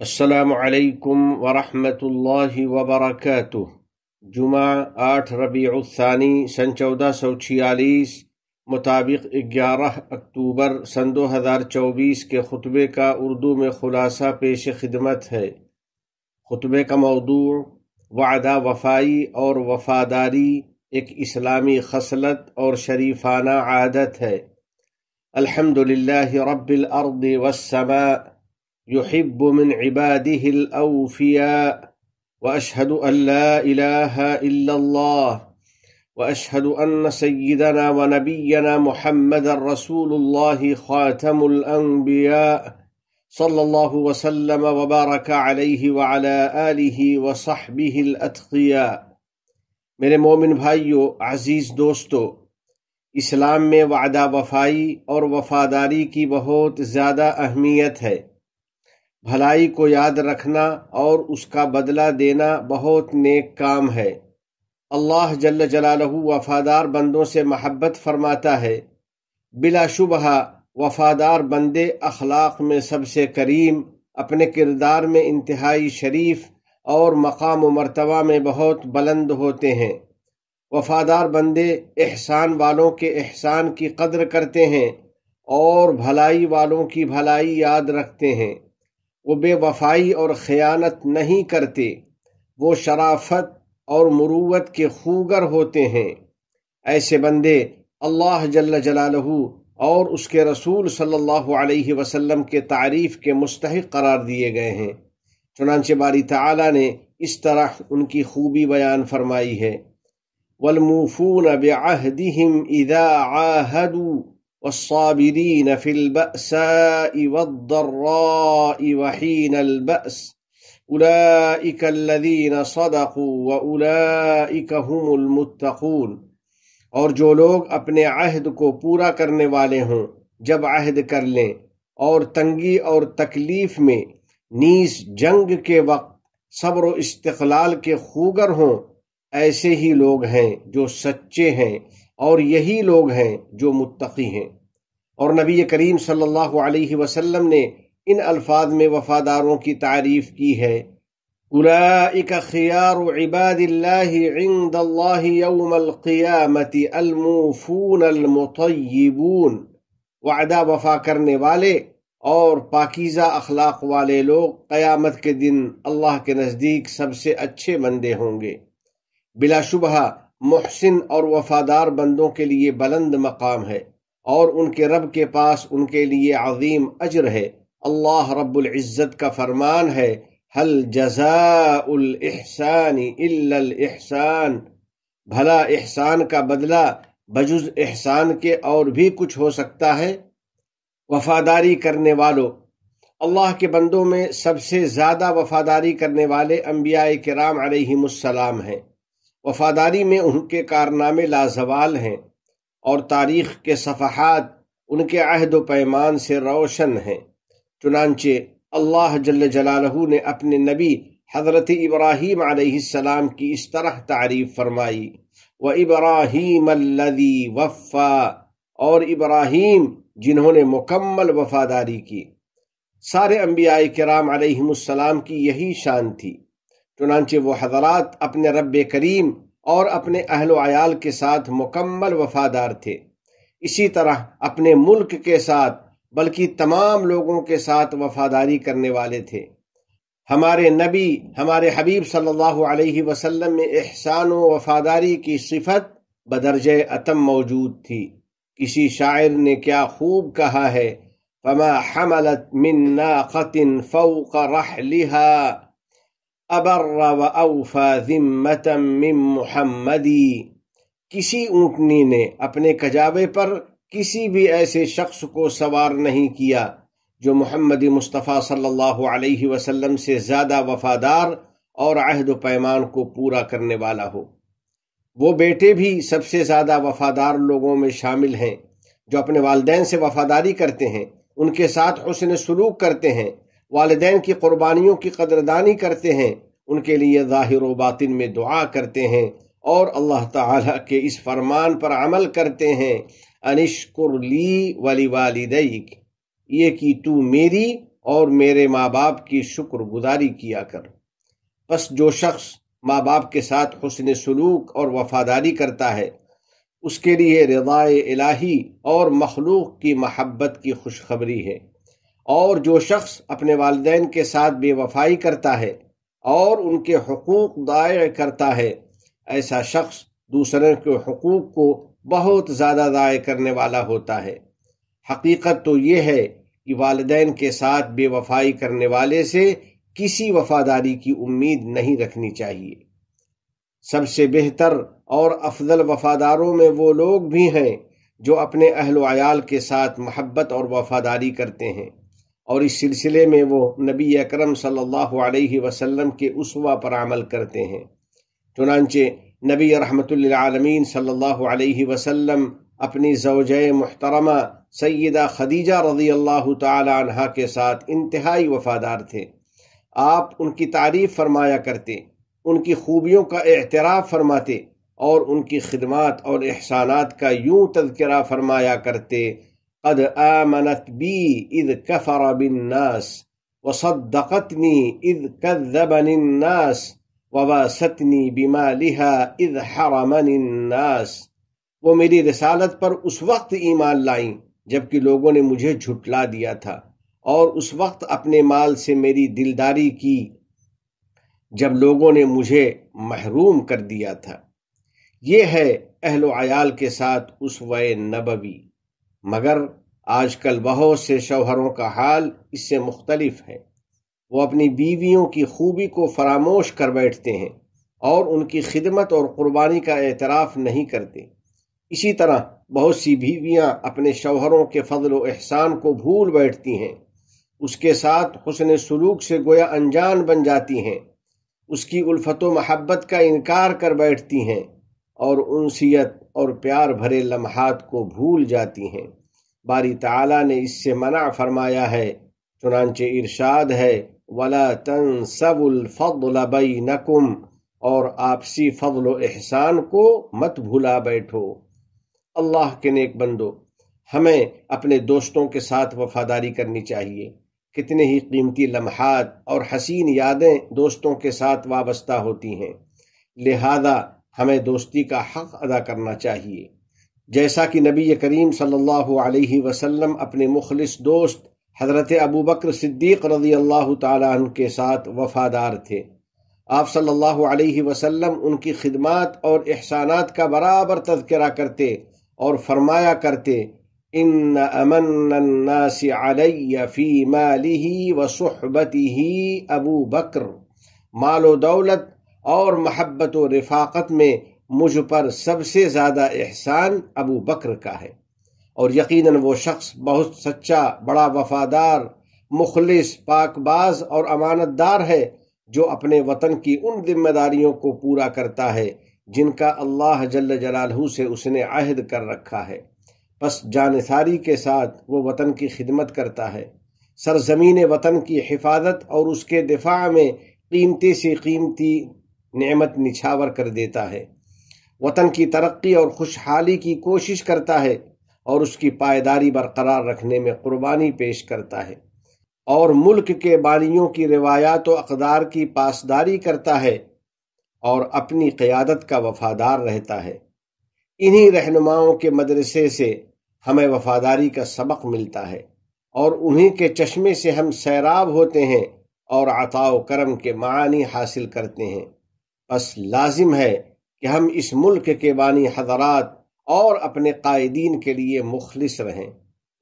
السلام علیکم ورحمۃ اللہ وبرکاتہ۔ جمعہ آٹھ ربیع الثانی سن چودہ سو چھیالیس مطابق گیارہ اکتوبر سن دو ہزار چوبیس کے خطبے کا اردو میں خلاصہ پیش خدمت ہے۔ خطبے کا موضوع وعدہ وفائی اور وفاداری، ایک اسلامی خصلت اور شریفانہ عادت ہے۔ الحمد للہ رب الارض والسماء يحب من عباده الأوفياء، وأشهد أن لا إله إلا الله، وأشهد أن سيدنا ونبينا محمد رسول الله خاتم الأنبياء، صلى الله وسلم وبارك عليه وعلى آله وصحبه الأتقياء. میرے مومن بھائیو، عزیز دوستو، اسلام میں وعدہ وفائی اور وفاداری کی بہت زیادہ اہمیت ہے۔ بھلائی کو یاد رکھنا اور اس کا بدلہ دینا بہت نیک کام ہے۔ اللہ جل جلالہ وفادار بندوں سے محبت فرماتا ہے۔ بلا شبہ وفادار بندے اخلاق میں سب سے کریم، اپنے کردار میں انتہائی شریف اور مقام و مرتبہ میں بہت بلند ہوتے ہیں۔ وفادار بندے احسان والوں کے احسان کی قدر کرتے ہیں اور بھلائی والوں کی بھلائی یاد رکھتے ہیں۔ وہ بے وفائی اور خیانت نہیں کرتے۔ وہ شرافت اور مروت کے خوگر ہوتے ہیں۔ ایسے بندے اللہ جل جلالہ اور اس کے رسول صلی اللہ علیہ وسلم کے تعریف کے مستحق قرار دیے گئے ہیں۔ چنانچہ باری تعالی نے اس طرح ان کی خوبی بیان فرمائی ہے۔ والموفون بعہدہم اذا عاہدوا والصابرين في البأساء والضراء وحين البأس. أولئك الذين صدقوا وأولئك هم المتقون. اور جو لوگ اپنے عہد کو پورا کرنے والے ہوں، جب عہد کر لیں، اور تنگی اور تکلیف میں نیز جنگ کے وقت صبر و استقلال کے خوگر ہوں، ایسے ہی لوگ ہیں جو سچے ہیں، اور یہی لوگ ہیں جو متقی ہیں۔ اور نبی کریم صلی اللہ علیہ وسلم نے ان الفاظ میں وفاداروں کی تعریف کی ہے۔ خیار عباد اللہ عند اللہ یوم القیامت الموفون المطیبون۔ وعدہ وفا کرنے والے اور پاکیزہ اخلاق والے لوگ قیامت کے دن اللہ کے نزدیک سب سے اچھے بندے ہوں گے۔ بلا شبہ محسن اور وفادار بندوں کے لیے بلند مقام ہے۔ اور ان کے رب کے پاس ان کے لیے عظیم اجر ہے۔ اللہ رب العزت کا فرمان ہے حل جزاء الاحسان الا الاحسان بھلا احسان کا بدلہ بجز احسان کے اور بھی کچھ ہو سکتا ہے۔ وفاداری کرنے والوں اللہ کے بندوں میں سب سے زیادہ وفاداری کرنے والے انبیاء کرام علیہ السلام ہیں۔ وفاداری میں ان کے کارنامے لازوال ہیں۔ اور تاریخ کے صفحات ان کے عہد و پیمان سے روشن ہیں۔ چنانچہ اللہ جل جلالہ نے اپنے نبی حضرت ابراہیم علیہ السلام کی اس طرح تعریف فرمائی، و ابراہیم الذي وفا اور ابراہیم جنہوں نے مکمل وفاداری کی۔ سارے انبیاء کرام علیہ السلام کی یہی شان تھی۔ چنانچہ وہ حضرات اپنے رب کریم اور اپنے اہل و عیال کے ساتھ مکمل وفادار تھے۔ اسی طرح اپنے ملک کے ساتھ، بلکہ تمام لوگوں کے ساتھ وفاداری کرنے والے تھے۔ ہمارے نبی، ہمارے حبیب صلی اللہ علیہ وسلم میں احسان و وفاداری کی صفت بدرج عتم موجود تھی۔ کسی شاعر نے کیا خوب کہا ہے، فما حملت من ناقت فوق رحلها ابر و اوفا من محمدی۔ کسی اونٹنی نے اپنے کجاوے پر کسی بھی ایسے شخص کو سوار نہیں کیا جو محمد مصطفیٰ صلی اللہ علیہ وسلم سے زیادہ وفادار اور عہد و پیمان کو پورا کرنے والا ہو۔ وہ بیٹے بھی سب سے زیادہ وفادار لوگوں میں شامل ہیں جو اپنے والدین سے وفاداری کرتے ہیں، ان کے ساتھ حسن سلوک کرتے ہیں والدین کی قربانیوں کی قدردانی کرتے ہیں، ان کے لیے ظاہر و باطن میں دعا کرتے ہیں اور اللہ تعالی کے اس فرمان پر عمل کرتے ہیں۔ انشکر لی ولی والدیک یہ کہ تو میری اور میرے ماں باپ کی شکر گزاری کیا کر۔ بس جو شخص ماں باپ کے ساتھ حسن سلوک اور وفاداری کرتا ہے، اس کے لیے رضائے الہی اور مخلوق کی محبت کی خوشخبری ہے۔ اور جو شخص اپنے والدین کے ساتھ بے وفائی کرتا ہے اور ان کے حقوق دائع کرتا ہے، ایسا شخص دوسرے کے حقوق کو بہت زیادہ ضائع کرنے والا ہوتا ہے۔ حقیقت تو یہ ہے کہ والدین کے ساتھ بے وفائی کرنے والے سے کسی وفاداری کی امید نہیں رکھنی چاہیے۔ سب سے بہتر اور افضل وفاداروں میں وہ لوگ بھی ہیں جو اپنے اہل و عیال کے ساتھ محبت اور وفاداری کرتے ہیں۔ اور اس سلسلے میں وہ نبی اکرم صلی اللہ علیہ وسلم کے اسوا پر عمل کرتے ہیں۔ چنانچہ نبی رحمت للعالمین صلی اللہ علیہ وسلم اپنی زوجہ محترمہ سیدہ خدیجہ رضی اللہ تعالی عنہ کے ساتھ انتہائی وفادار تھے۔ آپ ان کی تعریف فرمایا کرتے، ان کی خوبیوں کا اعتراف فرماتے اور ان کی خدمات اور احسانات کا یوں تذکرہ فرمایا کرتے قد آمنت بی اذ کفر بالناس وصدقتنی اذ کذبن الناس وواستنی بمالها اذ حرمن الناس وہ میری رسالت پر اس وقت ایمان لائیں جبکہ لوگوں نے مجھے جھٹلا دیا تھا اور اس وقت اپنے مال سے میری دلداری کی جب لوگوں نے مجھے محروم کر دیا تھا۔ یہ ہے اہل و عیال کے ساتھ اس وے نبوی۔ مگر آج کل بہت سے شوہروں کا حال اس سے مختلف ہے۔ وہ اپنی بیویوں کی خوبی کو فراموش کر بیٹھتے ہیں اور ان کی خدمت اور قربانی کا اعتراف نہیں کرتے۔ اسی طرح بہت سی بیویاں اپنے شوہروں کے فضل و احسان کو بھول بیٹھتی ہیں۔ اس کے ساتھ حسن سلوک سے گویا انجان بن جاتی ہیں۔ اس کی الفت و محبت کا انکار کر بیٹھتی ہیں اور انسیت اور پیار بھرے لمحات کو بھول جاتی ہیں۔ باری تعالی نے اس سے منع فرمایا ہے، چنانچہ ارشاد ہے، ولا تنسب الفضل بینکم اور آپسی فضل و احسان کو مت بھولا بیٹھو۔ اللہ کے نیک بندو، ہمیں اپنے دوستوں کے ساتھ وفاداری کرنی چاہیے۔ کتنے ہی قیمتی لمحات اور حسین یادیں دوستوں کے ساتھ وابستہ ہوتی ہیں۔ لہذا ہمیں دوستی کا حق ادا کرنا چاہیے۔ جیسا کہ نبی کریم صلی اللہ علیہ وسلم اپنے مخلص دوست حضرت ابو بکر صدیق رضی اللہ تعالیٰ عنہ کے ساتھ وفادار تھے۔ آپ صلی اللہ علیہ وسلم ان کی خدمات اور احسانات کا برابر تذکرہ کرتے اور فرمایا کرتے، ان امن الناس علی فی و صحبته ابو بکر، مال و دولت اور محبت و رفاقت میں مجھ پر سب سے زیادہ احسان ابو بکر کا ہے۔ اور یقیناً وہ شخص بہت سچا، بڑا وفادار، مخلص، پاک باز اور امانت دار ہے جو اپنے وطن کی ان ذمہ داریوں کو پورا کرتا ہے جن کا اللہ جل جلالہ سے اس نے عہد کر رکھا ہے۔ پس جانثاری کے ساتھ وہ وطن کی خدمت کرتا ہے۔ سرزمین وطن کی حفاظت اور اس کے دفاع میں قیمتی سے قیمتی نعمت نچھاور کر دیتا ہے۔ وطن کی ترقی اور خوشحالی کی کوشش کرتا ہے اور اس کی پائیداری برقرار رکھنے میں قربانی پیش کرتا ہے۔ اور ملک کے بانیوں کی روایات و اقدار کی پاسداری کرتا ہے اور اپنی قیادت کا وفادار رہتا ہے۔ انہی رہنماؤں کے مدرسے سے ہمیں وفاداری کا سبق ملتا ہے اور انہی کے چشمے سے ہم سیراب ہوتے ہیں اور عطا و کرم کے معانی حاصل کرتے ہیں۔ بس لازم ہے کہ ہم اس ملک کے بانی حضرات اور اپنے قائدین کے لیے مخلص رہیں۔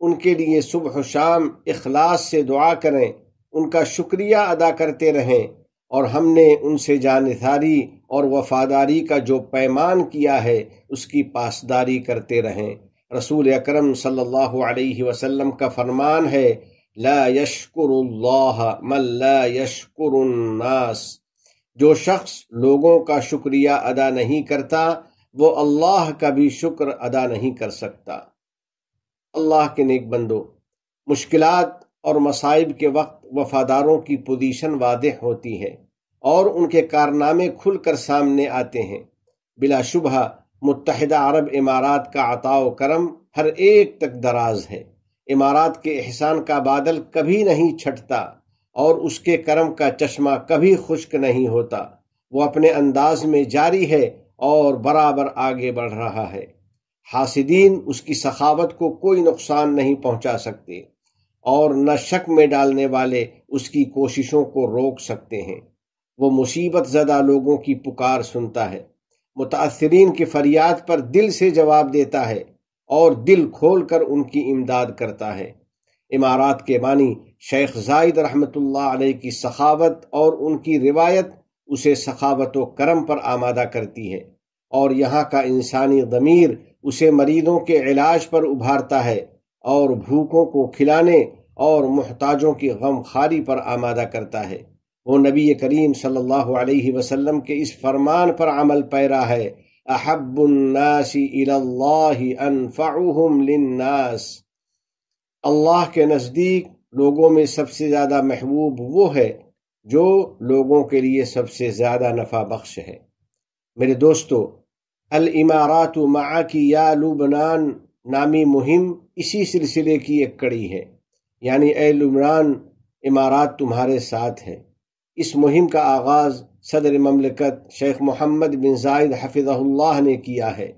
ان کے لیے صبح و شام اخلاص سے دعا کریں۔ ان کا شکریہ ادا کرتے رہیں۔ اور ہم نے ان سے جانثاری اور وفاداری کا جو پیمان کیا ہے، اس کی پاسداری کرتے رہیں۔ رسول اکرم صلی اللہ علیہ وسلم کا فرمان ہے، لا یشکر اللہ من لا یشکر الناس۔ جو شخص لوگوں کا شکریہ ادا نہیں کرتا، وہ اللہ کا بھی شکر ادا نہیں کر سکتا۔ اللہ کے نیک بندو، مشکلات اور مصائب کے وقت وفاداروں کی پوزیشن واضح ہوتی ہے اور ان کے کارنامے کھل کر سامنے آتے ہیں۔ بلا شبہ، متحدہ عرب امارات کا عطا و کرم ہر ایک تک دراز ہے۔ امارات کے احسان کا بادل کبھی نہیں چھٹتا۔ اور اس کے کرم کا چشمہ کبھی خشک نہیں ہوتا۔ وہ اپنے انداز میں جاری ہے اور برابر آگے بڑھ رہا ہے۔ حاسدین اس کی سخاوت کو کوئی نقصان نہیں پہنچا سکتے اور نہ شک میں ڈالنے والے اس کی کوششوں کو روک سکتے ہیں۔ وہ مصیبت زدہ لوگوں کی پکار سنتا ہے۔ متاثرین کی فریاد پر دل سے جواب دیتا ہے اور دل کھول کر ان کی امداد کرتا ہے۔ امارات کے معنی شیخ زائد رحمت اللہ علیہ کی سخاوت اور ان کی روایت اسے سخاوت و کرم پر آمادہ کرتی ہے اور یہاں کا انسانی ضمیر اسے مریضوں کے علاج پر ابھارتا ہے اور بھوکوں کو کھلانے اور محتاجوں کی غم خاری پر آمادہ کرتا ہے۔ وہ نبی کریم صلی اللہ علیہ وسلم کے اس فرمان پر عمل پیرا ہے، احب الناس انفعهم للناس اللہ کے نزدیک لوگوں میں سب سے زیادہ محبوب وہ ہے جو لوگوں کے لیے سب سے زیادہ نفع بخش ہے۔ میرے دوستو، الامارات مع کی یا لبنان نامی مہم اسی سلسلے کی ایک کڑی ہے۔ یعنی اے لبنان، امارات تمہارے ساتھ ہے۔ اس مہم کا آغاز صدر مملکت شیخ محمد بن زائد حفظ اللہ نے کیا ہے،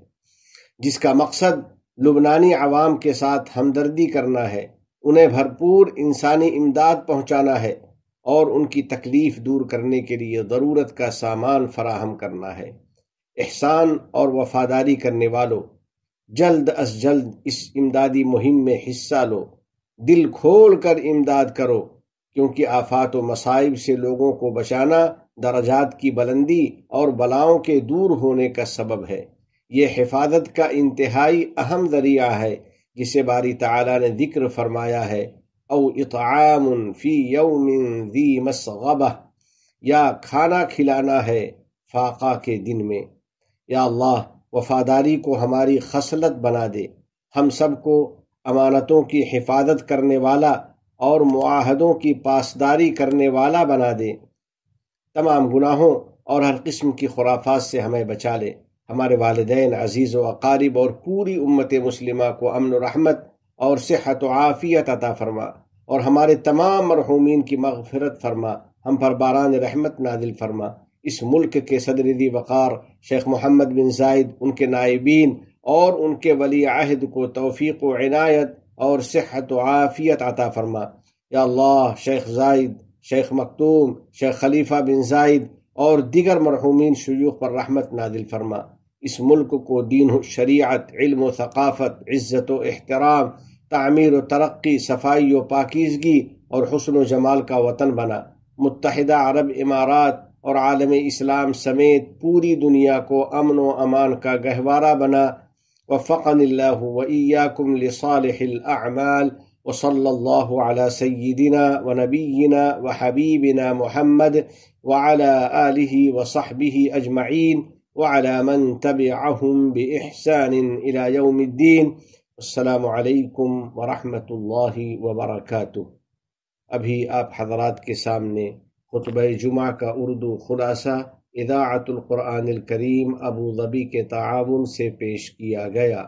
جس کا مقصد لبنانی عوام کے ساتھ ہمدردی کرنا ہے۔ انہیں بھرپور انسانی امداد پہنچانا ہے اور ان کی تکلیف دور کرنے کے لیے ضرورت کا سامان فراہم کرنا ہے۔ احسان اور وفاداری کرنے والوں جلد از جلد اس امدادی مہم میں حصہ لو۔ دل کھول کر امداد کرو، کیونکہ آفات و مصائب سے لوگوں کو بچانا درجات کی بلندی اور بلاؤں کے دور ہونے کا سبب ہے۔ یہ حفاظت کا انتہائی اہم ذریعہ ہے جسے باری تعالی نے ذکر فرمایا ہے، او اطعام فی یوم ذی مسغبہ، یا کھانا کھلانا ہے فاقہ کے دن میں۔ یا اللہ، وفاداری کو ہماری خصلت بنا دے۔ ہم سب کو امانتوں کی حفاظت کرنے والا اور معاہدوں کی پاسداری کرنے والا بنا دے۔ تمام گناہوں اور ہر قسم کی خرافات سے ہمیں بچا لے۔ ہمارے والدین، عزیز و اقارب اور پوری امت مسلمہ کو امن و رحمت اور صحت و عافیت عطا فرما اور ہمارے تمام مرحومین کی مغفرت فرما، ہم پر باران رحمت نادل فرما۔ اس ملک کے صدر دی وقار شیخ محمد بن زائد ان کے نائبین اور ان کے ولی عہد کو توفیق و عنایت اور صحت و عافیت عطا فرما۔ یا اللہ، شیخ زائد شیخ مکتوم، شیخ خلیفہ بن زائد اور دیگر مرحومین شیوخ پر رحمت نادل فرما۔ اس ملک کو دین و شریعت، علم و ثقافت، عزت و احترام، تعمیر و ترقی، صفائی و پاکیزگی اور حسن و جمال کا وطن بنا۔ متحدہ عرب امارات اور عالم اسلام سمیت پوری دنیا کو امن و امان کا گہوارہ بنا۔ وفقني الله وإياكم لصالح الأعمال وصلى الله على سيدنا ونبينا وحبيبنا محمد وعلى آله وصحبه أجمعين وعلى من تبعهم بإحسان إلى يوم الدين. السلام عليكم ورحمة الله وبركاته. ابھی آپ حضرات کے سامنے خطبہ جمعہ کا اردو خلاصہ اذاعت القرآن الکریم ابو ظبی کے تعاون سے پیش کیا گیا۔